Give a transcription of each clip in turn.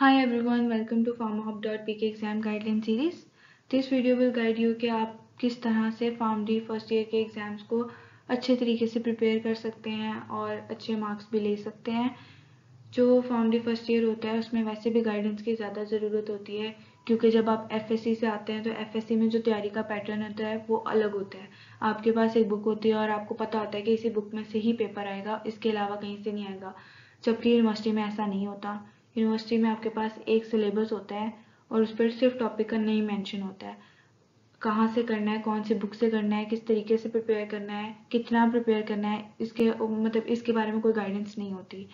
Hi everyone, welcome to PharmaHub.pk exam guideline series. This video will guide you कि आप किस तरह से फार्म डी फ़र्स्ट ईयर के एग्ज़ाम्स को अच्छे तरीके से प्रिपेयर कर सकते हैं और अच्छे मार्क्स भी ले सकते हैं। जो फार्म डी फ़र्स्ट ईयर होता है उसमें वैसे भी गाइडेंस की ज़्यादा ज़रूरत होती है क्योंकि जब आप एफ़ से आते हैं तो एफ़ में जो तैयारी का पैटर्न होता है वो अलग होता है। आपके पास एक बुक होती है और आपको पता होता है कि इसी बुक में से ही पेपर आएगा इसके अलावा कहीं से नहीं आएगा। जबकि यूनिवर्सिटी में ऐसा नहीं होता। यूनिवर्सिटी में आपके पास एक सिलेबस होता है और उस पर सिर्फ़ टॉपिक का नहीं मेंशन होता है। कहाँ से करना है, कौन सी बुक से करना है, किस तरीके से प्रिपेयर करना है, कितना प्रिपेयर करना है, इसके मतलब इसके बारे में कोई गाइडेंस नहीं होती।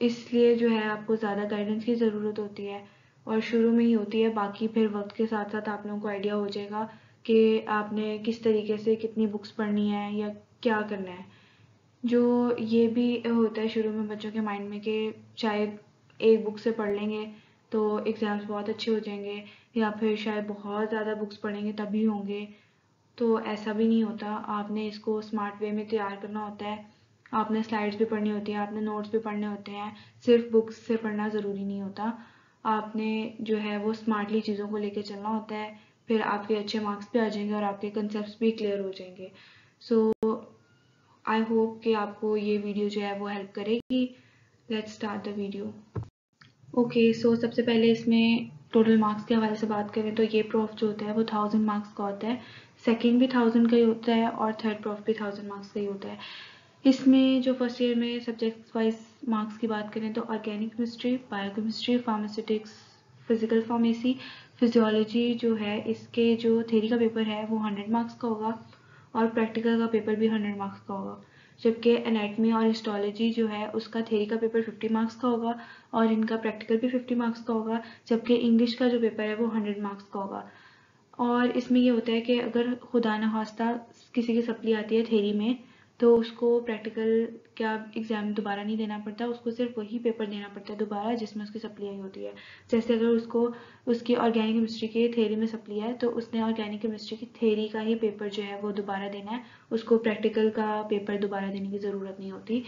इसलिए जो है आपको ज़्यादा गाइडेंस की ज़रूरत होती है और शुरू में ही होती है। बाकी फिर वक्त के साथ साथ आप लोगों को आइडिया हो जाएगा कि आपने किस तरीके से कितनी बुक्स पढ़नी है या क्या करना है। जो ये भी होता है शुरू में बच्चों के माइंड में कि शायद एक बुक से पढ़ लेंगे तो एग्ज़ाम्स बहुत अच्छे हो जाएँगे, या फिर शायद बहुत ज़्यादा बुक्स पढ़ेंगे तभी होंगे। तो ऐसा भी नहीं होता। आपने इसको स्मार्ट वे में तैयार करना होता है। आपने स्लाइड्स भी पढ़नी होती है, आपने नोट्स भी पढ़ने होते हैं। सिर्फ़ बुक्स से पढ़ना ज़रूरी नहीं होता। आपने जो है वो स्मार्टली चीज़ों को लेकर चलना होता है, फिर आपके अच्छे मार्क्स भी आ जाएँगे और आपके कंसेप्ट भी क्लियर हो जाएँगे। सो आई होप कि आपको ये वीडियो जो है वो हेल्प करेगी। Let's start the video okay so सबसे पहले इसमें टोटल मार्क्स के हवाले से बात करें तो ये प्रॉफ जो होता है वो थाउज़ेंड मार्क्स का होता है। सेकेंड भी थाउज़ेंड का ही होता है और थर्ड प्रॉफ भी थाउज़ेंड मार्क्स का ही होता है। इसमें जो फ़र्स्ट ईयर में सब्जेक्ट वाइज मार्क्स की बात करें तो organic chemistry biochemistry pharmaceutics physical pharmacy physiology जो है, इसके जो थेरी का पेपर है वो हंड्रेड मार्क्स का होगा और प्रैक्टिकल का पेपर भी हंड्रेड मार्क्स का होगा। जबकि एनाटमी और हिस्टोलॉजी जो है, उसका थेरी का पेपर 50 मार्क्स का होगा और इनका प्रैक्टिकल भी 50 मार्क्स का होगा, जबकि इंग्लिश का जो पेपर है वो 100 मार्क्स का होगा। और इसमें ये होता है कि अगर खुदा न खास्ता किसी की सप्ली आती है थेरी में तो उसको प्रैक्टिकल क्या एग्ज़ाम दोबारा नहीं देना पड़ता, उसको सिर्फ़ वही पेपर देना पड़ता है दोबारा जिसमें उसकी सप्ली होती है। जैसे अगर उसको, उसकी ऑर्गेनिक केमिस्ट्री के थेरी में सप्ली है तो उसने ऑर्गेनिक केमिस्ट्री की थेरी का ही पेपर जो है वो दोबारा देना है। उसको प्रैक्टिकल का पेपर दोबारा देने की ज़रूरत नहीं होती।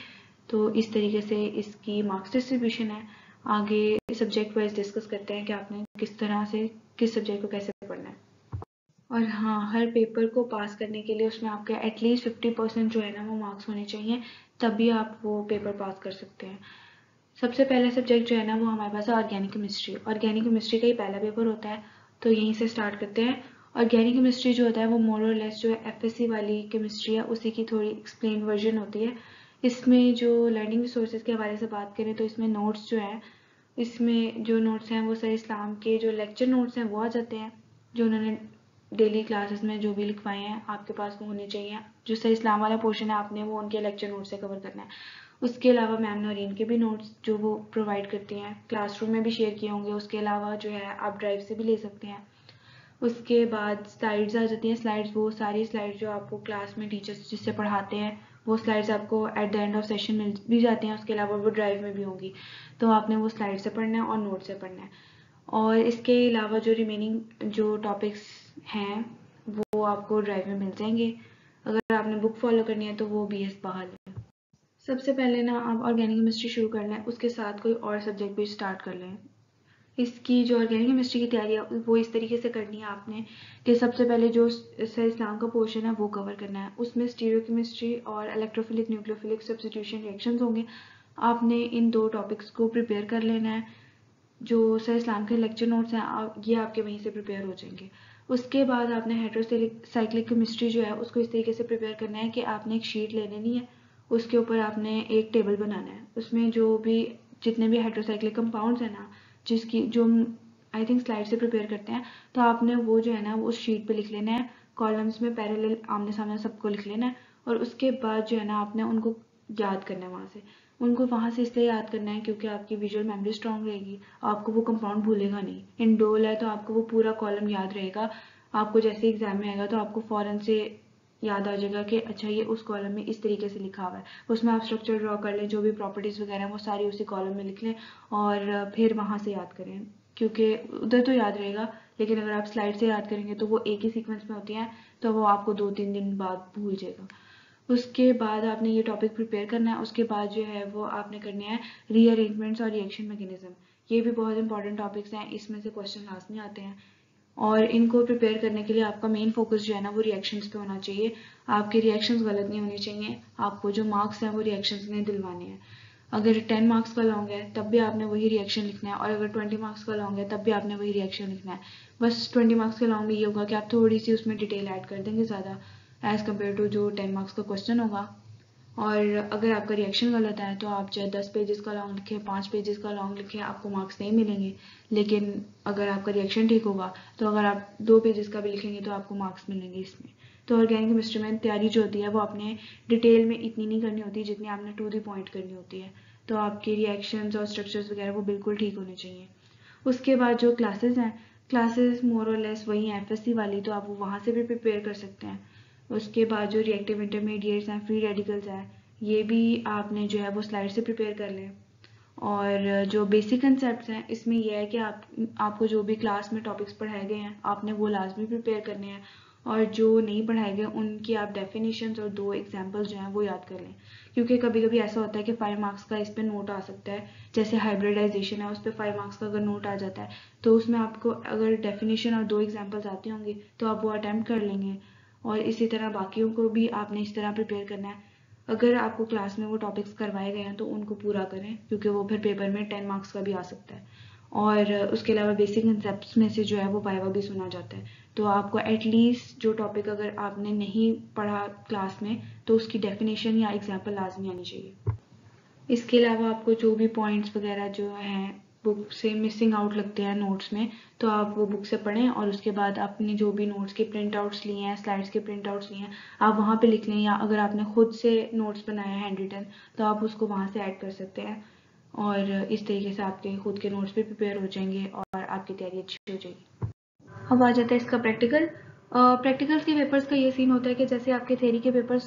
तो इस तरीके से इसकी मार्क्स डिस्ट्रीब्यूशन है। आगे सब्जेक्ट वाइज डिस्कस करते हैं कि आपने किस तरह से, किस सब्जेक्ट को कैसे पढ़ना है। और हाँ हर पेपर को पास करने के लिए उसमें आपके एटलीस्ट फिफ्टी परसेंट जो है ना, वो मार्क्स होने चाहिए, तभी आप वो पेपर पास कर सकते हैं। सबसे पहला सब्जेक्ट जो है ना, वो हमारे पास है ऑर्गेनिक केमिस्ट्री ऑर्गेनिक केमिस्ट्री का ही पहला पेपर होता है तो यहीं से स्टार्ट करते हैं। ऑर्गेनिक केमिस्ट्री जो होता है, वो मोर और लेस जो है एफ़ वाली केमिस्ट्री है, उसी की थोड़ी एक्सप्लेन वर्जन होती है। इसमें जो लर्निंग रिसोर्सेज के हवाले से बात करें तो इसमें नोट्स जो हैं, इसमें जो नोट्स हैं, वो सर इस्लाम के जो लेक्चर नोट्स हैं, वो आ जाते हैं, जो उन्होंने डेली क्लासेस में जो भी लिखवाए हैं, आपके पास वो होने चाहिए। जो सर इस्लाम वाला पोर्शन है, आपने वो उनके लेक्चर नोट से कवर करना है। उसके अलावा मैम नौरीन के भी नोट्स जो वो प्रोवाइड करती हैं क्लासरूम में भी शेयर किए होंगे। उसके अलावा जो है, आप ड्राइव से भी ले सकते हैं। उसके बाद स्लाइड्स आ जाती हैं। स्लाइड्स वो सारी स्लाइड्स जो आपको क्लास में टीचर्स जिससे पढ़ाते हैं, वो स्लाइड्स आपको at the end of session मिल भी जाती हैं। उसके अलावा वो ड्राइव में भी होंगी। तो आपने वो स्लाइड से पढ़ना है और नोट से पढ़ना है। और इसके अलावा जो रिमेनिंग जो टॉपिक्स हैं, वो आपको ड्राइव में मिल जाएँगे। अगर आपने बुक फॉलो करनी है तो वो बी एस बहाल है। सबसे पहले ना आप ऑर्गेनिक केमिस्ट्री शुरू कर लें, उसके साथ कोई और सब्जेक्ट भी स्टार्ट कर लें। इसकी जो ऑर्गेनिक केमिस्ट्री की तैयारी है, वो इस तरीके से करनी है आपने कि सबसे पहले जो सर इस्लाम का पोर्शन है, वो कवर करना है। उसमें स्टीरियो केमिस्ट्री और इलेक्ट्रोफिलिक न्यूक्लियोफिलिक सब्सिट्यूशन रिएक्शन होंगे। आपने इन दो टॉपिक्स को प्रिपेयर कर लेना है। जो सर इस्लाम के लेक्चर नोट्स हैं ये आपके वहीं से प्रिपेयर हो जाएँगे। उसके बाद आपने हाइड्रोसाइक्लिक केमिस्ट्री जो है, उसको इस तरीके से प्रिपेयर करना है कि आपने एक शीट ले लेनी है। उसके ऊपर आपने एक टेबल बनाना है। उसमें जो भी, जितने भी हाइड्रोसाइक्लिक कंपाउंड्स हैं ना, जिसकी, जो आई थिंक स्लाइड से प्रिपेयर करते हैं तो आपने वो जो है ना, वो उस शीट पे लिख लेना है। कॉलम्स में पैरेलल आमने सामने सबको लिख लेना है। और उसके बाद जो है ना, आपने उनको याद करना है वहाँ से। उनको वहाँ से इसलिए याद करना है क्योंकि आपकी विजुअल मेमोरी स्ट्रांग रहेगी। आपको वो कंपाउंड भूलेगा नहीं। इन डोल है तो आपको वो पूरा कॉलम याद रहेगा। आपको जैसे एग्ज़ाम में आएगा तो आपको फ़ौरन से याद आ जाएगा कि अच्छा ये उस कॉलम में इस तरीके से लिखा हुआ है। उसमें आप स्ट्रक्चर ड्रॉ कर लें, जो भी प्रॉपर्टीज़ वगैरह वो सारी उसी कॉलम में लिख लें और फिर वहाँ से याद करें। क्योंकि उधर तो याद रहेगा, लेकिन अगर आप स्लाइड से याद करेंगे तो वो एक ही सीक्वेंस में होती हैं तो वो आपको दो तीन दिन बाद भूल जाएगा। उसके बाद आपने ये टॉपिक प्रिपेयर करना है, उसके बाद जो है वो आपने करने हैं रीअरेंजमेंट्स और रिएक्शन मैकेनिज्म ये भी बहुत इंपॉर्टेंट टॉपिक्स हैं, इसमें से क्वेश्चन लाजमी आते हैं. और इनको प्रिपेयर करने के लिए आपका मेन फोकस जो है ना, वो रिएक्शंस पे होना चाहिए. आपके रिएक्शंस गलत नहीं होने चाहिए. आपको जो मार्क्स हैं, वो रिएक्शंस ने दिलवाने हैं. अगर टेन मार्क्स का लॉन्ग है, तब भी आपने वही रिएक्शन लिखना है. और अगर ट्वेंटी मार्क्स का लॉन्ग है, तब भी आपने वही रिएक्शन लिखना है. बस ट्वेंटी मार्क्स के लॉन्ग में ये होगा कि आप थोड़ी सी उसमें डिटेल ऐड कर देंगे ज़्यादा. एज़ कंपेयर टू जो टेन मार्क्स का क्वेश्चन होगा। और अगर आपका रिएक्शन गलत है तो आप चाहे दस पेजेस का लॉन्ग लिखें, पाँच पेजेस का लॉन्ग लिखें, आपको मार्क्स नहीं मिलेंगे। लेकिन अगर आपका रिएक्शन ठीक होगा तो अगर आप दो पेजेस का भी लिखेंगे तो आपको मार्क्स मिलेंगे इसमें। तो ऑर्गेनिक केमिस्ट्री में तैयारी जो होती है, वो आपने डिटेल में इतनी नहीं करनी होती जितनी आपने टू दी पॉइंट करनी होती है। तो आपके रिएक्शंस और स्ट्रक्चर्स वगैरह, वो बिल्कुल ठीक होने चाहिए। उसके बाद जो क्लासेस हैं क्लासेस मोर और लेस वही हैं एफ़ वाली तो आप वहाँ से भी प्रिपेयर कर सकते हैं। उसके बाद जो रिएक्टिव इंटरमीडिएट्स हैं फ्री रेडिकल्स हैं, ये भी आपने जो है वो स्लाइड से प्रिपेयर कर लें। और जो बेसिक कंसेप्ट हैं, इसमें यह है कि आप, आपको जो भी क्लास में टॉपिक्स पढ़ाए गए हैं, आपने वो लाजमी प्रिपेयर करने हैं। और जो नहीं पढ़ाए गए, उनकी आप डेफिनेशंस और दो एग्जांपल्स जो हैं, वो याद कर लें। क्योंकि कभी कभी ऐसा होता है कि फाइव मार्क्स का इस पर नोट आ सकता है। जैसे हाइब्रिडाइजेशन है, उस पर फाइव मार्क्स का अगर नोट आ जाता है तो उसमें आपको अगर डेफिनेशन और दो एग्जाम्पल्स आती होंगी तो आप वो अटैम्प्ट कर लेंगे। और इसी तरह बाकियों को भी आपने इस तरह प्रिपेयर करना है। अगर आपको क्लास में वो टॉपिक्स करवाए गए हैं तो उनको पूरा करें, क्योंकि वो फिर पेपर में टेन मार्क्स का भी आ सकता है। और उसके अलावा बेसिक कंसेप्ट में से जो है, वो वाइवा भी सुना जाता है। तो आपको एटलीस्ट जो टॉपिक अगर आपने नहीं पढ़ा क्लास में तो उसकी डेफिनेशन या एग्ज़ाम्पल लाजमी आनी चाहिए। इसके अलावा आपको जो भी पॉइंट्स वगैरह जो हैं बुक से मिसिंग आउट लगते हैं नोट्स में तो आप वो बुक से पढ़ें और उसके बाद आपने जो भी नोट्स के प्रिंट आउट्स लिए हैं स्लाइड्स के प्रिंट आउट्स लिए हैं, आप वहाँ पे लिख लें या अगर आपने खुद से नोट्स बनाए हैं हैंड रिटन तो आप उसको वहाँ से ऐड कर सकते हैं और इस तरीके से आपके खुद के नोट्स भी प्रिपेयर हो जाएँगे और आपकी तैयारी अच्छी हो जाएगी। अब आ जाता है इसका प्रैक्टिकल प्रैक्टिकल्स के पेपर्स का ये सीन होता है कि जैसे आपके थेरी के पेपर्स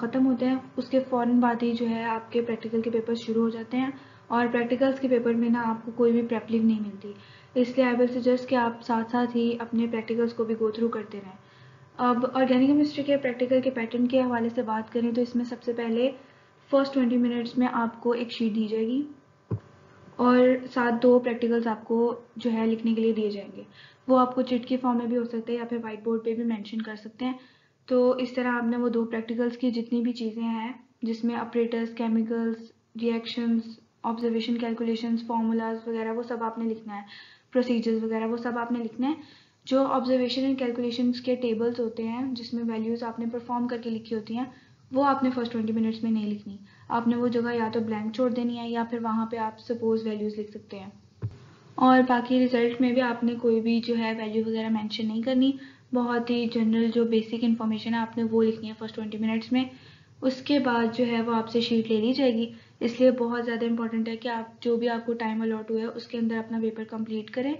ख़त्म होते हैं, उसके फ़ौरन बाद ही जो है आपके प्रैक्टिकल के पेपर्स शुरू हो जाते हैं। और प्रैक्टिकल्स के पेपर में ना आपको कोई भी प्रेपलिंग नहीं मिलती। इसलिए आई विल सजेस्ट कि आप साथ साथ ही अपने प्रैक्टिकल्स को भी गो थ्रू करते रहें। अब ऑर्गेनिक केमिस्ट्री के प्रैक्टिकल के पैटर्न के हवाले से बात करें तो इसमें सबसे पहले फ़र्स्ट ट्वेंटी मिनट्स में आपको एक शीट दी जाएगी और साथ दो प्रैक्टिकल्स आपको जो है लिखने के लिए दिए जाएँगे। वो आपको चिट के फॉर्म में भी हो सकते हैं या फिर वाइट बोर्ड पे भी मेंशन कर सकते हैं। तो इस तरह आपने वो दो प्रैक्टिकल्स की जितनी भी चीज़ें हैं, जिसमें operators chemicals reactions observation calculation formulas वगैरह, वो सब आपने लिखना है। प्रोसीजर्स वगैरह, वो सब आपने लिखना है। जो ऑब्जर्वेशन एंड कैलकुलेशन के टेबल्स होते हैं, जिसमें वैल्यूज़ आपने परफॉर्म करके लिखी होती हैं, वो आपने फ़र्स्ट ट्वेंटी मिनट्स में नहीं लिखनी। आपने वो जगह या तो ब्लैंक छोड़ देनी है, या फिर वहाँ पे आप सपोज़ वैल्यूज़ लिख सकते हैं। और बाकी रिज़ल्ट में भी आपने कोई भी जो है वैल्यू वगैरह मेंशन नहीं करनी। बहुत ही जनरल जो बेसिक इन्फॉर्मेशन है, आपने वो लिखनी है फ़र्स्ट ट्वेंटी मिनट्स में। उसके बाद जो है वो आपसे शीट ले ली जाएगी। इसलिए बहुत ज़्यादा इंपॉर्टेंट है कि आप, जो भी आपको टाइम अलॉट हुआ है, उसके अंदर अपना पेपर कंप्लीट करें।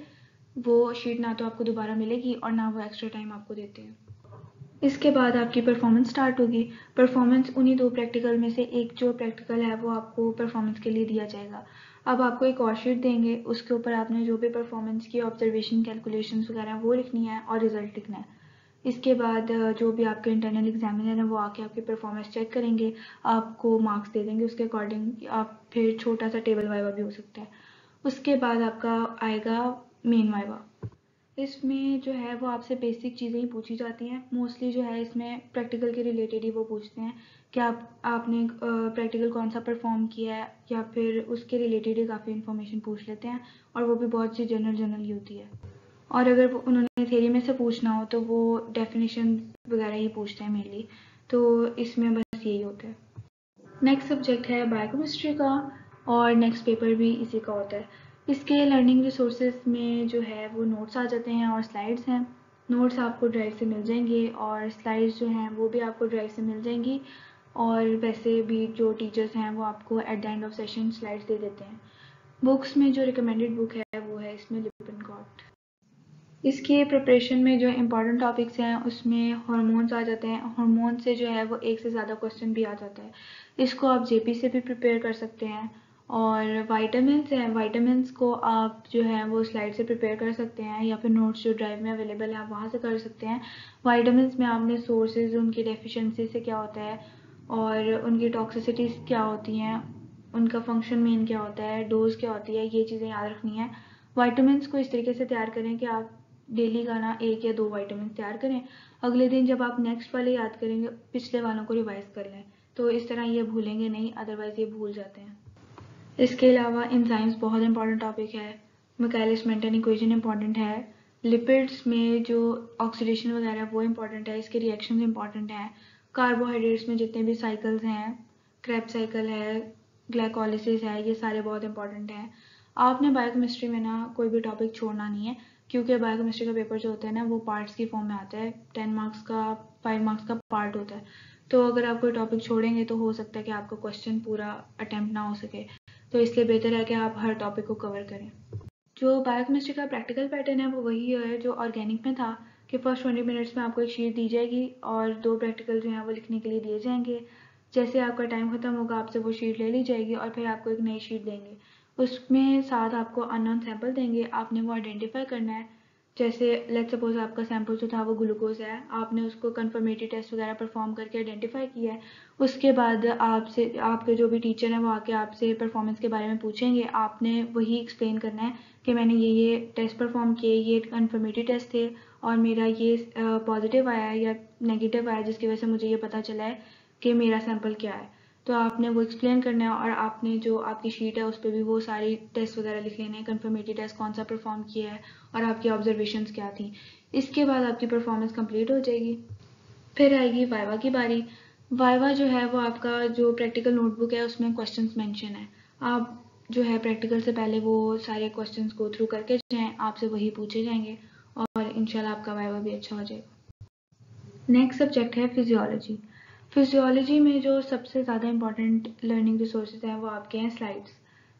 वो शीट ना तो आपको दोबारा मिलेगी और ना वो एक्स्ट्रा टाइम आपको देते हैं। इसके बाद आपकी परफॉर्मेंस स्टार्ट होगी। परफॉर्मेंस उन्हीं दो प्रैक्टिकल में से एक जो प्रैक्टिकल है, वो आपको परफॉर्मेंस के लिए दिया जाएगा। अब आपको एक और शीट देंगे। उसके ऊपर आपने जो भी परफॉर्मेंस की ऑब्जर्वेशन कैलकुलेशन वगैरह वो लिखनी है और रिज़ल्ट लिखना है। इसके बाद जो भी आपके इंटरनल एग्जामिनर हैं, वो आके आपकी परफॉर्मेंस चेक करेंगे, आपको मार्क्स दे देंगे, उसके अकॉर्डिंग आप फिर छोटा सा टेबल वाइवा भी हो सकता है। उसके बाद आपका आएगा मेन वाइवा इसमें जो है, वो आपसे बेसिक चीज़ें ही पूछी जाती हैं। मोस्टली जो है, इसमें प्रैक्टिकल के रिलेटेड ही वो पूछते हैं कि आप, आपने प्रैक्टिकल कौन सा परफॉर्म किया है, या फिर उसके रिलेटेड ही काफ़ी इन्फॉर्मेशन पूछ लेते हैं, और वो भी बहुत सी जनरल जनरल ही होती है। और अगर उन्होंने थेरी में से पूछना हो तो वो डेफिनेशन वगैरह ही पूछते हैं मेनली तो इसमें बस यही होता है। नेक्स्ट सब्जेक्ट है बायोकेमिस्ट्री का, और नेक्स्ट पेपर भी इसी का होता है। इसके लर्निंग रिसोर्सेज में जो है, वो नोट्स आ जाते हैं और स्लाइड्स हैं। नोट्स आपको ड्राइव से मिल जाएँगे, और स्लाइड्स जो हैं, वो भी आपको ड्राइव से मिल जाएँगी। और वैसे भी जो टीचर्स हैं, वो आपको at the end of session slides दे देते हैं। बुक्स में जो रिकमेंडेड बुक है इसके प्रिपरेशन में जो इंपॉर्टेंट टॉपिक्स हैं, उसमें हार्मोन्स आ जाते हैं। हार्मोन से जो है, वो एक से ज़्यादा क्वेश्चन भी आ जाता है। इसको आप जेपी से भी प्रिपेयर कर सकते हैं। और वाइटामस हैं वाइटामस को आप जो है, वो स्लाइड से प्रिपेयर कर सकते हैं, या फिर नोट्स जो ड्राइव में अवेलेबल है, आप वहाँ से कर सकते हैं। वाइटामस में आपने सोर्सेज उनकी डेफिशिएंसी से क्या होता है, और उनकी टॉक्सिसिटीज़ क्या होती हैं, उनका फ़ंक्शन मेन क्या होता है डोज क्या होती है, ये चीज़ें याद रखनी है। वाइटामिन को इस तरीके से तैयार करें कि आप डेली का ना एक या दो वाइटामिन तैयार करें। अगले दिन जब आप नेक्स्ट वाले याद करेंगे, पिछले वालों को रिवाइज कर लें। तो इस तरह ये भूलेंगे नहीं अदरवाइज़ ये भूल जाते हैं। इसके अलावा इंजाइम्स बहुत इंपॉर्टेंट टॉपिक है। मिकाइलिस मेंटन इक्वेशन इंपॉर्टेंट है। लिपिड्स में जो ऑक्सीडेशन वगैरह, वो इंपॉर्टेंट है। इसके रिएक्शन इंपॉर्टेंट हैं। कार्बोहाइड्रेट्स में जितने भी साइकिल्स हैं क्रैप साइकिल है ग्लाइकोलिसिस है, ये सारे बहुत इंपॉर्टेंट हैं। आपने बायोकेमिस्ट्री में ना कोई भी टॉपिक छोड़ना नहीं है। क्योंकि बायोकेमिस्ट्री का पेपर जो होता है ना, वो पार्ट्स की फॉर्म में आता है। टेन मार्क्स का फाइव मार्क्स का पार्ट होता है। तो अगर आप कोई टॉपिक छोड़ेंगे तो हो सकता है कि आपका क्वेश्चन पूरा अटैम्प्ट ना हो सके। तो इसलिए बेहतर है कि आप हर टॉपिक को कवर करें। जो बायोकेमिस्ट्री का प्रैक्टिकल पैटर्न है, वो वही है जो ऑर्गेनिक में था कि फ़र्स्ट ट्वेंटी मिनट्स में आपको एक शीट दी जाएगी और दो प्रैक्टिकल जो हैं वो लिखने के लिए दिए जाएँगे। जैसे आपका टाइम ख़त्म होगा, आपसे वो शीट ले ली जाएगी और फिर आपको एक नई शीट देंगे। उसमें साथ आपको अननोन सैंपल देंगे, आपने वो आइडेंटिफाई करना है। जैसे लेट सपोज़ आपका सैंपल जो था वो ग्लूकोज है, आपने उसको कन्फर्मेटरी टेस्ट वगैरह परफॉर्म करके आइडेंटिफाई किया है। उसके बाद आपसे, आपके जो भी टीचर हैं वो आके आपसे परफॉर्मेंस के बारे में पूछेंगे। आपने वही एक्सप्लेन करना है कि मैंने ये ये टेस्ट परफॉर्म किए, ये कन्फर्मेटरी टेस्ट थे और मेरा ये पॉजिटिव आया या नेगेटिव आया, जिसकी वजह से मुझे ये पता चला है कि मेरा सैंपल क्या है। तो आपने वो एक्सप्लेन करना है और आपने जो आपकी शीट है उस पर भी वो सारी टेस्ट वगैरह लिख लेने हैं कन्फर्मेटरी टेस्ट कौन सा परफॉर्म किया है और आपकी ऑब्जर्वेशन क्या थी। इसके बाद आपकी परफॉर्मेंस कंप्लीट हो जाएगी। फिर आएगी वाइवा की बारी। वाइवा जो है वो आपका जो प्रैक्टिकल नोटबुक है उसमें क्वेश्चन मैंशन है। आप जो है प्रैक्टिकल से पहले वो सारे क्वेश्चन गो थ्रू करके जाएँ, आपसे वही पूछे जाएँगे और इनशाला आपका वाइवा भी अच्छा हो जाएगा। नेक्स्ट सब्जेक्ट है फिजियोलॉजी फिजियोलॉजी में जो सबसे ज़्यादा इंपॉर्टेंट लर्निंग रिसोर्सेज हैं, वो आपके हैं स्लाइड्स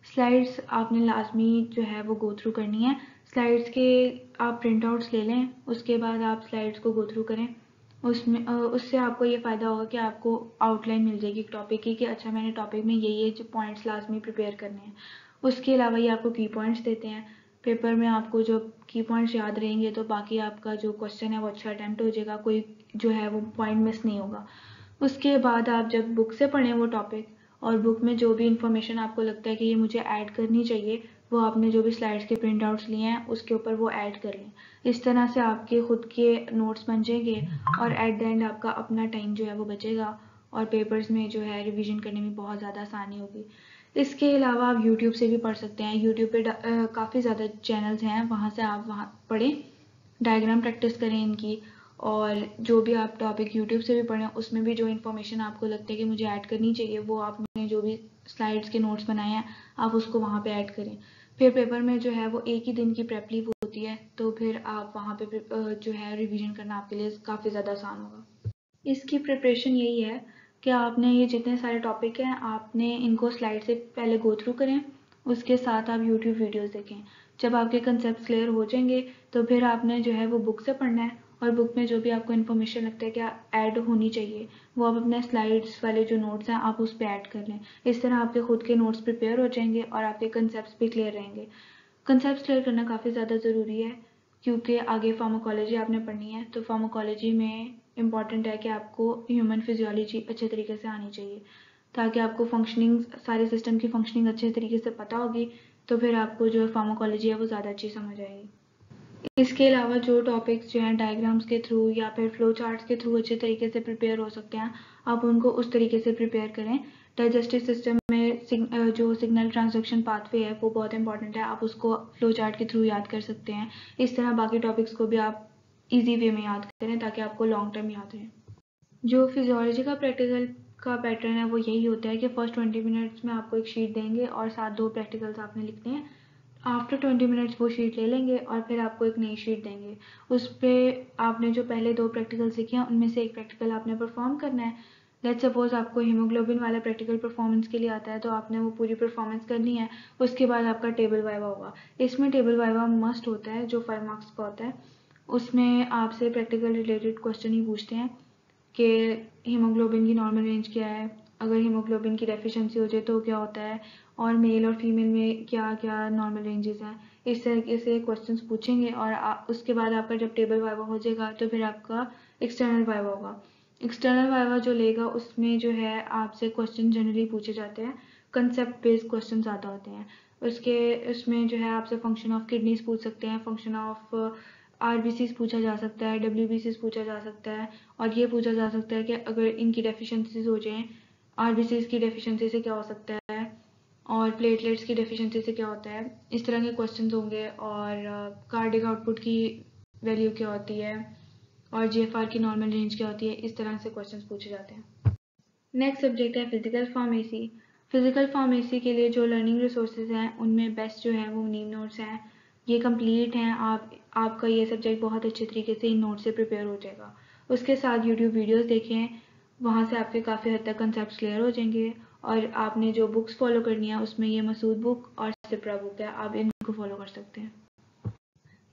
स्लाइड्स आपने लाजमी जो है वो गो थ्रू करनी है। स्लाइड्स के आप प्रिंट आउट्स ले लें, उसके बाद आप स्लाइड्स को गो थ्रू करें। उसमें उससे आपको ये फ़ायदा होगा कि आपको आउटलाइन मिल जाएगी एक टॉपिक की कि अच्छा मैंने टॉपिक में ये ये जो पॉइंट्स लाजमी प्रिपेयर करने हैं। उसके अलावा ये आपको की पॉइंट्स देते हैं। पेपर में आपको जो की पॉइंट्स याद रहेंगे तो बाकी आपका जो क्वेश्चन है वो अच्छा अटैम्प्ट हो जाएगा, कोई जो है वो पॉइंट मिस नहीं होगा। उसके बाद आप जब बुक से पढ़ें वो टॉपिक और बुक में जो भी इंफॉर्मेशन आपको लगता है कि ये मुझे ऐड करनी चाहिए, वो आपने जो भी स्लाइड्स के प्रिंट आउट्स लिए हैं, उसके ऊपर वो ऐड कर लें। इस तरह से आपके खुद के नोट्स बन जाएँगे और एट द एंड आपका अपना टाइम जो है वो बचेगा और पेपर्स में जो है रिवीजन करने में बहुत ज़्यादा आसानी होगी। इसके अलावा आप यूट्यूब से भी पढ़ सकते हैं। यूट्यूब पे काफ़ी ज़्यादा चैनल्स हैं। वहाँ से आप वहाँ पढ़ें डायग्राम प्रैक्टिस करें इनकी और जो भी आप टॉपिक यूट्यूब से भी पढ़ें उसमें भी जो इन्फॉर्मेशन आपको लगता है कि मुझे ऐड करनी चाहिए, वो आपने जो भी स्लाइड्स के नोट्स बनाए हैं, आप उसको वहाँ पे ऐड करें। फिर पेपर में जो है, वो एक ही दिन की प्रेप लीव होती है तो फिर आप वहाँ पे जो है रिवीजन करना आपके लिए काफ़ी ज़्यादा आसान होगा। इसकी प्रिपरेशन यही है कि आपने ये जितने सारे टॉपिक हैं, आपने इनको स्लाइड से पहले गो थ्रू करें, उसके साथ आप यूट्यूब वीडियोज़ देखें। जब आपके कंसेप्ट क्लियर हो जाएँगे तो फिर आपने जो है, वो बुक से पढ़ना है और बुक में जो भी आपको इन्फॉर्मेशन लगता है कि ऐड होनी चाहिए, वो आप अपने स्लाइड्स वाले जो नोट्स हैं, आप उस पर ऐड कर लें। इस तरह आपके खुद के नोट्स प्रिपेयर हो जाएँगे और आपके कंसेप्ट भी क्लियर रहेंगे। कंसेप्ट क्लियर करना काफ़ी ज़्यादा ज़रूरी है, क्योंकि आगे फार्माकोलॉजी आपने पढ़नी है तो फार्माकोलॉजी में इंपॉर्टेंट है कि आपको ह्यूमन फिजियोलॉजी अच्छे तरीके से आनी चाहिए। ताकि आपको फंक्शनिंग सारे सिस्टम की फंक्शनिंग अच्छे तरीके से पता होगी तो फिर आपको जो फार्माकोलॉजी है वो ज़्यादा अच्छी समझ आएगी। इसके अलावा जो टॉपिक्स जो हैं डायग्राम्स के थ्रू या फिर फ्लो चार्ट्स के थ्रू अच्छे तरीके से प्रिपेयर हो सकते हैं आप उनको उस तरीके से प्रिपेयर करें। डाइजेस्टिव सिस्टम में सिग, जो सिग्नल ट्रांसडक्शन पाथवे है वो बहुत इंपॉर्टेंट है आप उसको फ्लो चार्ट के थ्रू याद कर सकते हैं। इस तरह बाकी टॉपिक्स को भी आप ईजी वे में याद करें ताकि आपको लॉन्ग टर्म याद रहे। जो फिजियोलॉजी का प्रैक्टिकल का पैटर्न है वो यही होता है कि फ़र्स्ट ट्वेंटी मिनट्स में आपको एक शीट देंगे और साथ दो प्रैक्टिकल्स आपने लिखने हैं। आफ्टर ट्वेंटी मिनट्स वो शीट ले लेंगे और फिर आपको एक नई शीट देंगे। उस पर आपने जो पहले दो प्रैक्टिकल सीखे हैं, उनमें से एक प्रैक्टिकल आपने परफॉर्म करना है। लेट सपोज़ आपको हीमोग्लोबिन वाला प्रैक्टिकल परफॉर्मेंस के लिए आता है तो आपने वो पूरी परफॉर्मेंस करनी है, उसके बाद आपका टेबल वाइवा होगा। इसमें टेबल वाइवा मस्ट होता है, जो फाइव मार्क्स का होता है। उसमें आपसे प्रैक्टिकल रिलेटेड क्वेश्चन ही पूछते हैं कि हीमोग्लोबिन की नॉर्मल रेंज क्या है? अगर हीमोग्लोबिन की डेफिशिएंसी हो जाए तो क्या होता है? और मेल और फीमेल में क्या क्या नॉर्मल रेंजेस हैं? इस तरीके से क्वेश्चंस पूछेंगे और आ, उसके बाद आपका जब टेबल वाइवा हो जाएगा तो फिर आपका एक्सटर्नल वाइवा होगा। एक्सटर्नल वाइवा जो लेगा उसमें जो है आपसे क्वेश्चन जनरली पूछे जाते हैं। कंसेप्ट बेस्ड क्वेश्चन ज़्यादा होते हैं। उसके उसमें जो है आपसे फ़ंक्शन ऑफ़ किडनीज पूछ सकते हैं। फ़ंक्शन ऑफ़ आर पूछा जा सकता है। डब्ल्यू पूछा जा सकता है। और ये पूछा जा सकता है कि अगर इनकी डेफिशिएंसीज हो जाएँ आरबीसी की डेफिशिएंसी से क्या हो सकता है? और प्लेटलेट्स की डेफिशिएंसी से क्या होता है? इस तरह के क्वेश्चंस होंगे और कार्डिक आउटपुट की वैल्यू क्या होती है? और जीएफआर की नॉर्मल रेंज क्या होती है? इस तरह से क्वेश्चंस पूछे जाते हैं। नेक्स्ट सब्जेक्ट है फ़िज़िकल फार्मेसी फ़िज़िकल फार्मेसी के लिए जो लर्निंग रिसोर्सेज हैं, उनमें बेस्ट जो है वो नीम नोट्स हैं। ये कंप्लीट हैं। आप, आपका ये सब्जेक्ट बहुत अच्छे तरीके से इन नोट से प्रिपेयर हो जाएगा। उसके साथ यूट्यूब वीडियोस देखें। वहाँ से आपके काफ़ी हद तक कंसेप्ट क्लियर हो जाएँगे और आपने जो बुक्स फॉलो करनी है, उसमें ये मसूद बुक और सिप्रा बुक है, आप इनको फॉलो कर सकते हैं।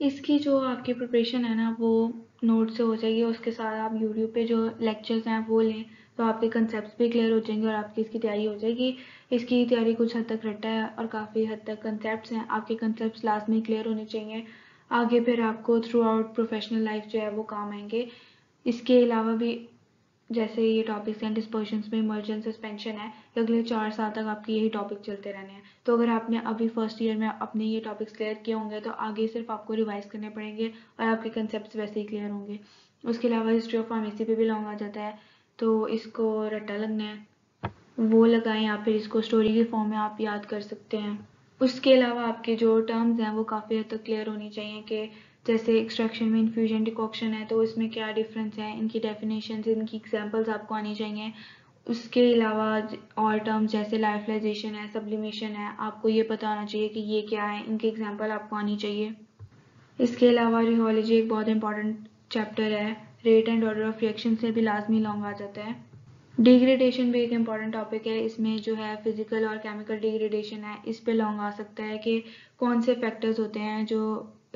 इसकी जो आपकी प्रिपरेशन है ना, वो नोट से हो जाएगी, उसके साथ आप यूट्यूब पे जो लेक्चर्स हैं, वो लें तो आपके कंसेप्ट भी क्लियर हो जाएँगे और आपकी इसकी तैयारी हो जाएगी। इसकी तैयारी कुछ हद तक रट्टा है और काफ़ी हद तक कंसेप्ट हैं, आपके कंसेप्ट लास्ट में क्लियर होने चाहिए। आगे फिर आपको थ्रू आउट प्रोफेशनल लाइफ जो है, वो काम आएँगे। इसके अलावा भी जैसे ये टॉपिक्स हैं डिस्पर्शन में इमरजेंस सस्पेंशन है अगले चार साल तक आपके यही टॉपिक चलते रहने हैं। तो अगर आपने अभी फ़र्स्ट ईयर में अपने ये टॉपिक्स क्लियर किए होंगे तो आगे सिर्फ़ आपको रिवाइज करने पड़ेंगे और आपके कंसेप्ट वैसे ही क्लियर होंगे। उसके अलावा हिस्ट्री ऑफ़ फार्मेसी पे भी लॉन्ग आ जाता है तो इसको रट्टा लगना है। वो लगाएँ या फिर इसको स्टोरी के फॉर्म में आप याद कर सकते हैं। उसके अलावा आपके जो टर्म्स हैं, वो काफ़ी हद तक क्लियर होनी चाहिए कि जैसे एक्सट्रैक्शन में इन्फ्यूजन डिकॉक्शन है तो इसमें क्या डिफरेंस है? इनकी डेफिनेशन इनकी एग्जाम्पल्स आपको आनी चाहिए। उसके अलावा और टर्म्स जैसे लाइफलाइजेशन है सब्लिमेशन है, आपको ये पता होना चाहिए कि ये क्या है? इनकी एग्ज़ाम्पल आपको आनी चाहिए। इसके अलावा रिहोलॉजी एक बहुत इंपॉर्टेंट चैप्टर है। Rate and order of reaction से भी लाजमी लॉन्ग आ जाता है। डिग्रेडेशन भी एक इंपॉर्टेंट टॉपिक है। इसमें जो है फ़िज़िकल और केमिकल डिग्रेडेशन है। इस पे लॉन्ग आ सकता है कि कौन से फैक्टर्स होते हैं जो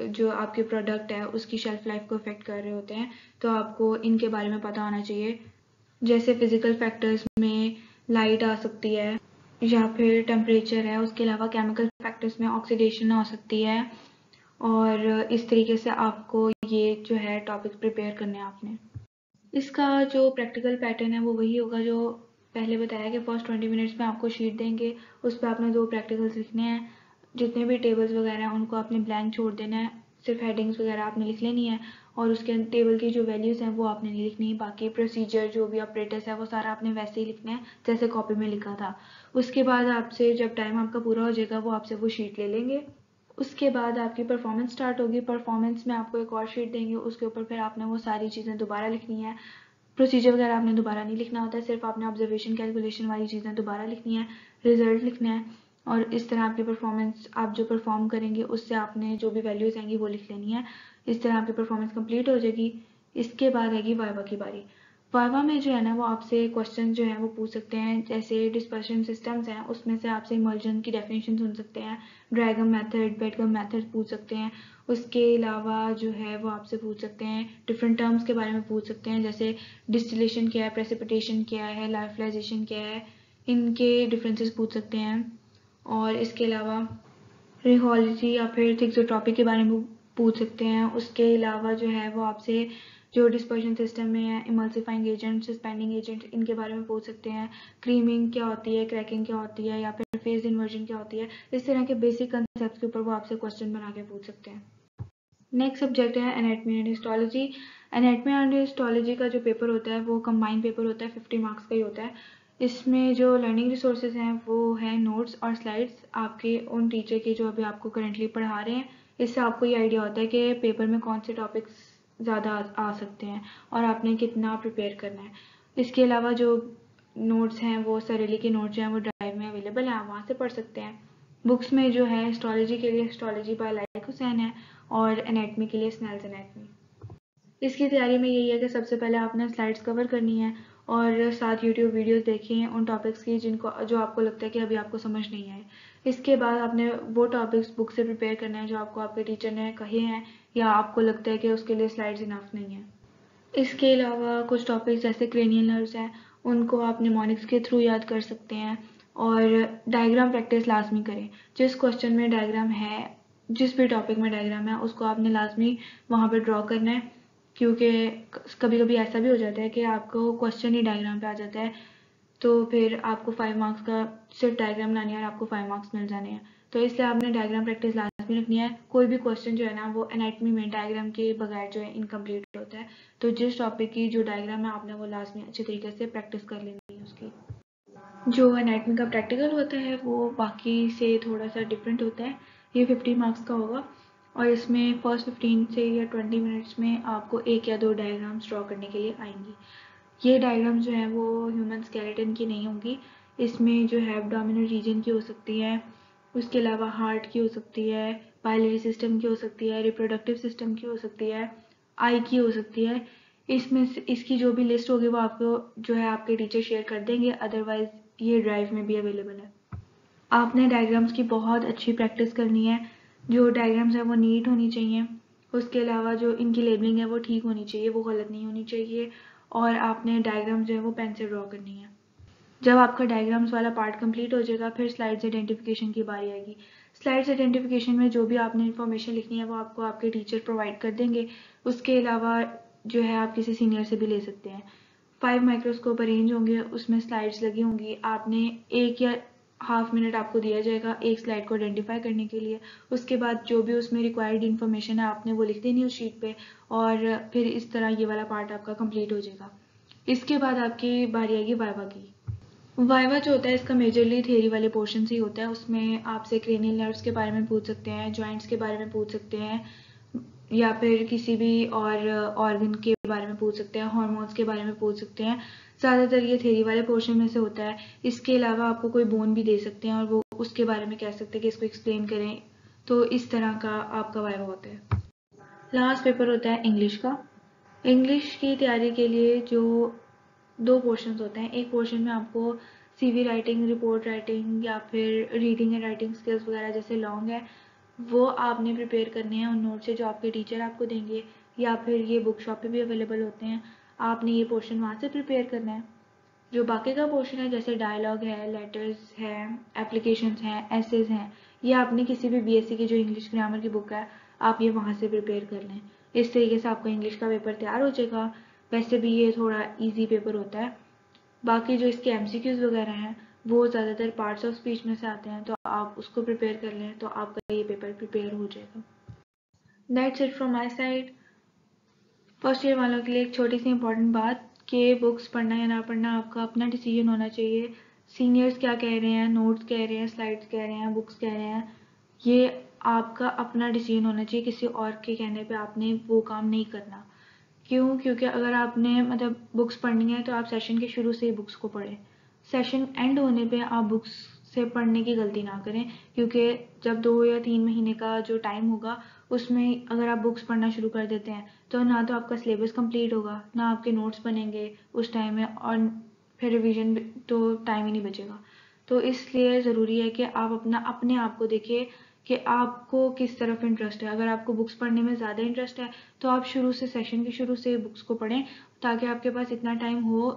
जो आपके प्रोडक्ट है, उसकी शेल्फ लाइफ को इफ़ेक्ट कर रहे होते हैं तो आपको इनके बारे में पता होना चाहिए। जैसे फ़िज़िकल फैक्टर्स में लाइट आ सकती है, या फिर टेम्परेचर है, उसके अलावा केमिकल फैक्टर्स में ऑक्सीडेशन हो सकती है, और इस तरीके से आपको ये जो है टॉपिक प्रिपेयर करने आपने। इसका जो प्रैक्टिकल पैटर्न है, वो वही होगा जो पहले बताया कि फ़र्स्ट ट्वेंटी मिनट्स में आपको शीट देंगे, उस पर आपने दो प्रैक्टिकल्स लिखने हैं। जितने भी टेबल्स वगैरह हैं, उनको आपने ब्लैंक छोड़ देना है। सिर्फ़ हेडिंग्स वगैरह आपने लिख लेनी है और उसके टेबल की जो वैल्यूज़ हैं, वो आपने नहीं लिखनी। है बाकी प्रोसीजर जो भी ऑपरेटर्स है, वो सारा आपने वैसे ही लिखना है, जैसे कॉपी में लिखा था। उसके बाद आपसे जब टाइम आपका पूरा हो जाएगा, वो आपसे वो शीट ले लेंगे। उसके बाद आपकी परफॉर्मेंस स्टार्ट होगी। परफॉर्मेंस में आपको एक और शीट देंगे। उसके ऊपर फिर आपने वो सारी चीज़ें दोबारा लिखनी है। प्रोसीजर वगैरह आपने दोबारा नहीं लिखना होता है। सिर्फ़ आपने ऑब्जर्वेशन कैलकुलेशन वाली चीज़ें दोबारा लिखनी है। रिज़ल्ट लिखना है। और इस तरह आपकी परफॉर्मेंस आप जो परफॉर्म करेंगे, उससे आपने जो भी वैल्यूज़ आएँगी, वो लिख लेनी है। इस तरह आपकी परफॉर्मेंस कंप्लीट हो जाएगी। इसके बाद आएगी वाइवा की बारी। वाइवा में जो है ना, वो आपसे क्वेश्चन जो है, वो पूछ सकते हैं। जैसे डिस्पर्शन सिस्टम्स हैं, उसमें से आपसे इमर्जन की डेफिनेशन सुन सकते हैं। ड्रैगम मेथड बेडगम मेथड पूछ सकते हैं। उसके अलावा जो है, वो आपसे पूछ सकते हैं। डिफरेंट टर्म्स के बारे में पूछ सकते हैं। जैसे डिस्टिलेशन क्या है प्रेसिपिटेशन क्या है लाइफलाइजेशन क्या है, इनके डिफरेंसेस पूछ सकते हैं। और इसके अलावा रिहोलॉजी या फिर थिक्सोट्रॉपी के बारे में पूछ सकते हैं। उसके अलावा जो है वो आपसे जो डिस्पर्शन सिस्टम में है इमल्सिफाइंग एजेंट सस्पेंडिंग एजेंट इनके बारे में पूछ सकते हैं। क्रीमिंग क्या होती है क्रैकिंग क्या होती है, या फिर फ़ेज़ इन्वर्जन क्या होती है, इस तरह के बेसिक कंसेप्ट के ऊपर वो आपसे क्वेश्चन बना के पूछ सकते हैं। नेक्स्ट सब्जेक्ट है anatomy and histology anatomy and histology का जो पेपर होता है वो कंबाइंड पेपर होता है फिफ्टी मार्क्स का ही होता है। इसमें जो लर्निंग रिसोर्सेज हैं, वो है नोट्स और स्लाइड्स आपके उन टीचर के जो अभी आपको करेंटली पढ़ा रहे हैं। इससे आपको ये आइडिया होता है कि पेपर में कौन से टॉपिक्स ज़्यादा आ सकते हैं और आपने कितना प्रिपेयर करना है। इसके अलावा जो नोट्स हैं, वो सरेली के नोट्स हैं, वो ड्राइव में अवेलेबल हैं, आप वहाँ से पढ़ सकते हैं। बुक्स में जो है एस्ट्रोलॉजी के लिए एस्ट्रोलॉजी बाय लाइक हुसैन है और एनेटमी के लिए स्नेल्स एनेटमी इसकी तैयारी में यही है कि सबसे पहले आपने स्लाइड्स कवर करनी है और साथ यूट्यूब वीडियोस देखें उन टॉपिक्स की जिनको, जो आपको लगता है कि अभी आपको समझ नहीं आए। इसके बाद आपने वो टॉपिक्स बुक से प्रिपेयर करने हैं जो आपको आपके टीचर ने कहे हैं या आपको लगता है कि उसके लिए स्लाइड्स इनफ नहीं है। इसके अलावा कुछ टॉपिक्स जैसे क्रेनियल नर्व्स हैं, उनको आप निमोनिक्स के थ्रू याद कर सकते हैं और डायग्राम प्रैक्टिस लाजमी करें। जिस क्वेश्चन में डायग्राम है, जिस भी टॉपिक में डायग्राम है, उसको आपने लाजमी वहाँ पर ड्रॉ करना है। क्योंकि कभी कभी ऐसा भी हो जाता है कि आपको क्वेश्चन ही डायग्राम पे आ जाता है तो फिर आपको फाइव मार्क्स का सिर्फ़ डायग्राम बनानी है और आपको फाइव मार्क्स मिल जाने हैं। तो इसलिए आपने डायग्राम प्रैक्टिस लाजमी रखनी है। कोई भी क्वेश्चन जो है ना, वो एनाटमी में डायग्राम के बगैर जो है इनकम्प्लीट होता है। तो जिस टॉपिक की जो डायग्राम है, आपने वो लाजमी अच्छे तरीके से प्रैक्टिस कर लेनी है उसकी। जो एनाटमी का प्रैक्टिकल होता है, वो बाकी से थोड़ा सा डिफरेंट होता है। ये फिफ्टी मार्क्स का होगा। और इसमें फ़र्स्ट फिफ्टीन से या ट्वेंटी मिनट्स में आपको एक या दो डायग्राम्स ड्रॉ करने के लिए आएँगी। ये डायग्राम जो है वो ह्यूमन स्केलेटन की नहीं होंगी। इसमें जो है एबडोमिनल रीजन की हो सकती है, उसके अलावा हार्ट की हो सकती है पायलरी सिस्टम की हो सकती है रिप्रोडक्टिव सिस्टम की हो सकती है आई की हो सकती है। इसमें इसकी जो भी लिस्ट होगी वो आपको जो है आपके टीचर शेयर कर देंगे अदरवाइज़ ये ड्राइव में भी अवेलेबल है। आपने डायग्राम्स की बहुत अच्छी प्रैक्टिस करनी है। जो डायग्राम्स हैं वो नीट होनी चाहिए। उसके अलावा जो इनकी लेबलिंग है वो ठीक होनी चाहिए, वो गलत नहीं होनी चाहिए और आपने डायग्राम जो है वो पेन से ड्रॉ करनी है। जब आपका डायग्राम्स वाला पार्ट कंप्लीट हो जाएगा, फिर स्लाइड्स आइडेंटिफिकेशन की बारी आएगी। स्लाइड्स आइडेंटिफिकेशन में जो भी आपने इन्फॉर्मेशन लिखनी है, वो आपको आपके टीचर प्रोवाइड कर देंगे। उसके अलावा जो है आप किसी सीनियर से भी ले सकते हैं। फाइव माइक्रोस्कोप अरेंज होंगे, उसमें स्लाइड्स लगी होंगी। आपने एक या हाफ़ मिनट आपको दिया जाएगा एक स्लाइड को आइडेंटिफाई करने के लिए। उसके बाद जो भी उसमें रिक्वायर्ड इन्फॉर्मेशन है, आपने वो लिख देनी उस शीट पे और फिर इस तरह ये वाला पार्ट आपका कंप्लीट हो जाएगा। इसके बाद आपकी बारी आएगी वाइवा की। वाइवा जो होता है, इसका मेजरली थेरी वाले पोर्शन से ही होता है। उसमें आपसे क्रेनियल नर्व्स के बारे में पूछ सकते हैं जॉइंट्स के बारे में पूछ सकते हैं। या फिर किसी भी और ऑर्गन के बारे में पूछ सकते हैं हॉर्मोन्स के बारे में पूछ सकते हैं। ज़्यादातर ये थेरी वाले पोर्शन में से होता है। इसके अलावा आपको कोई बोन भी दे सकते हैं और वो उसके बारे में कह सकते हैं कि इसको एक्सप्लेन करें। तो इस तरह का आपका वाइवा होता है। लास्ट पेपर होता है इंग्लिश का। इंग्लिश की तैयारी के लिए जो दो पोर्शन होते हैं। एक पोर्शन में आपको सीवी राइटिंग रिपोर्ट राइटिंग या फिर रीडिंग एंड राइटिंग स्किल्स वगैरह जैसे लॉन्ग है। वो आपने प्रिपेयर करने हैं, उन नोट से जो आपके टीचर आपको देंगे, या फिर ये बुक शॉप पे भी अवेलेबल होते हैं, आपने ये पोर्शन वहाँ से प्रिपेयर करना है। जो बाकी का पोर्शन है, जैसे डायलॉग है लेटर्स है एप्लीकेशन हैं एसेज हैं, ये आपने किसी भी बीएससी की जो इंग्लिश ग्रामर की बुक है, आप ये वहाँ से प्रिपेयर कर लें। इस तरीके से आपका इंग्लिश का पेपर तैयार हो जाएगा। वैसे भी ये थोड़ा ईजी पेपर होता है। बाकी जो इसके एम वगैरह हैं वो ज़्यादातर पार्ट्स ऑफ़ स्पीच में से आते हैं तो आप उसको प्रिपेयर कर लें तो आपका ये पेपर प्रिपेयर हो जाएगा। That's it from my side first year वालों के लिए एक छोटी सी इंपॉर्टेंट बात कि बुक्स पढ़ना या ना पढ़ना, आपका अपना डिसीज़न होना चाहिए। सीनियर्स क्या कह रहे हैं नोट्स कह रहे हैं स्लाइड्स कह रहे हैं बुक्स कह रहे हैं, ये आपका अपना डिसीज़न होना चाहिए किसी और के कहने पे आपने वो काम नहीं करना। क्यों? क्योंकि अगर आपने मतलब बुक्स पढ़नी है तो आप सेशन के शुरू से ही बुक्स को पढ़ें। सेशन एंड होने पे आप बुक्स से पढ़ने की गलती ना करें, क्योंकि जब दो या तीन महीने का जो टाइम होगा, उसमें अगर आप बुक्स पढ़ना शुरू कर देते हैं तो ना तो आपका सिलेबस कंप्लीट होगा, ना आपके नोट्स बनेंगे उस टाइम में, और फिर रिवीजन तो टाइम ही नहीं बचेगा। तो इसलिए ज़रूरी है कि आप अपना, अपने आप को देखिए कि आपको किस तरफ़ इंटरेस्ट है। अगर आपको बुक्स पढ़ने में ज़्यादा इंटरेस्ट है तो आप शुरू से सेशन के शुरू से बुक्स को पढ़ें, ताकि आपके पास इतना टाइम हो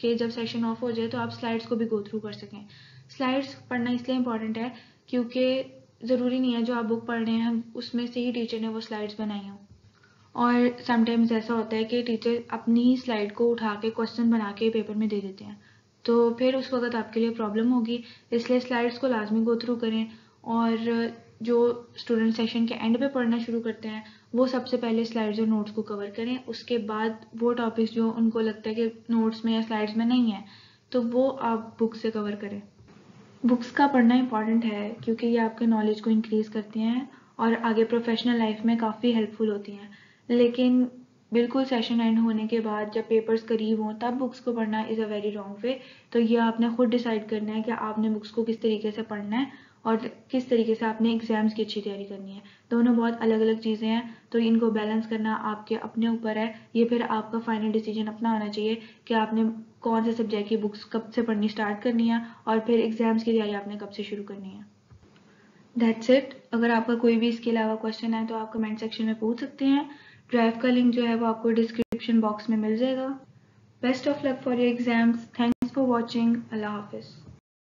कि जब सेशन ऑफ़ हो जाए तो आप स्लाइड्स को भी गो थ्रू कर सकें। स्लाइड्स पढ़ना इसलिए इंपॉर्टेंट है क्योंकि ज़रूरी नहीं है जो आप बुक पढ़ रहे हैं, उसमें से ही टीचर ने वो स्लाइड्स बनाई हों। और समटाइम्स ऐसा होता है कि टीचर अपनी ही स्लाइड को उठा के क्वेश्चन बना के पेपर में दे देते हैं। तो फिर उस वक्त आपके लिए प्रॉब्लम होगी, इसलिए स्लाइड्स को लाजमी गो थ्रू करें और जो स्टूडेंट सेशन के एंड पे पढ़ना शुरू करते हैं, वो सबसे पहले स्लाइड्स और नोट्स को कवर करें। उसके बाद वो टॉपिक्स जो उनको लगता है कि नोट्स में या स्लाइड्स में नहीं है तो वो आप बुक से कवर करें। बुक्स का पढ़ना इंपॉर्टेंट है, क्योंकि ये आपके नॉलेज को इंक्रीज़ करती हैं और आगे प्रोफेशनल लाइफ में काफ़ी हेल्पफुल होती हैं। लेकिन बिल्कुल सेशन एंड होने के बाद जब पेपर्स करीब हों, तब बुक्स को पढ़ना is a very wrong way तो ये आपने खुद डिसाइड करना है कि आपने बुक्स को किस तरीके से पढ़ना है। और किस तरीके से आपने एग्ज़ाम्स की अच्छी तैयारी करनी है। दोनों बहुत अलग अलग चीज़ें हैं तो इनको बैलेंस करना आपके अपने ऊपर है। ये फिर आपका फाइनल डिसीज़न अपना होना चाहिए कि आपने कौन से सब्जेक्ट की बुक्स कब से पढ़नी स्टार्ट करनी है और फिर एग्ज़ाम्स की तैयारी आपने कब से शुरू करनी है। दैट्स इट अगर आपका कोई भी इसके अलावा क्वेश्चन है तो आप कमेंट सेक्शन में पूछ सकते हैं। ड्राइव का लिंक जो है वो आपको डिस्क्रिप्शन बॉक्स में मिल जाएगा। Best of luck for your exams thanks for watching अल्लाह हाफिज़